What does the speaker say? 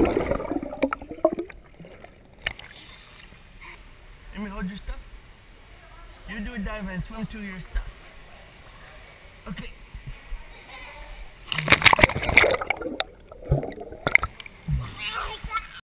Let me hold your stuff. You do a dive and swim to your stuff. Okay.